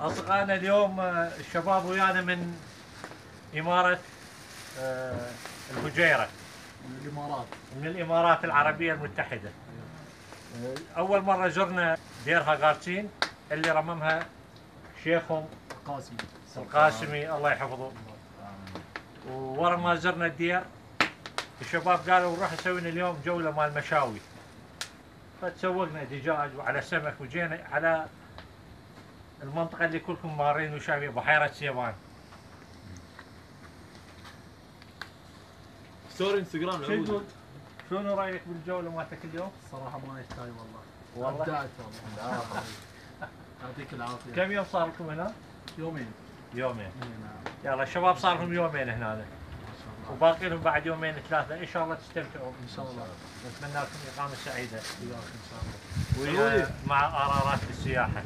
أصدقائنا اليوم آه، الشباب ويانا من إمارة آه، الفجيرة من الإمارات. من الإمارات العربية المتحدة. آه، أول مرة زرنا ديرها قارسين اللي رممها شيخهم القاسمي. القاسمي الله يحفظه. وورا ما زرنا الدير الشباب قالوا نروح نسوي اليوم جولة مال مشاوي. فتسوقنا دجاج وعلى سمك وجينا على المنطقة اللي كلكم مارين وشايفين بحيرة سيفان story Instagram شو؟ شنو رأيك بالجولة مالتك اليوم؟ صراحة ما يحتاج والله. والله؟ ابدعت والله. يعطيك العافية. كم يوم صار لكم هنا؟ يومين. يومين. إي نعم. يلا الشباب صار لهم يومين هنا. ما شاء الله. وباقي لهم بعد يومين ثلاثة. إن شاء الله تستمتعوا إن شاء الله. نتمنى لكم إقامة سعيدة. وياك إن شاء الله. ومع قرارات السياحة.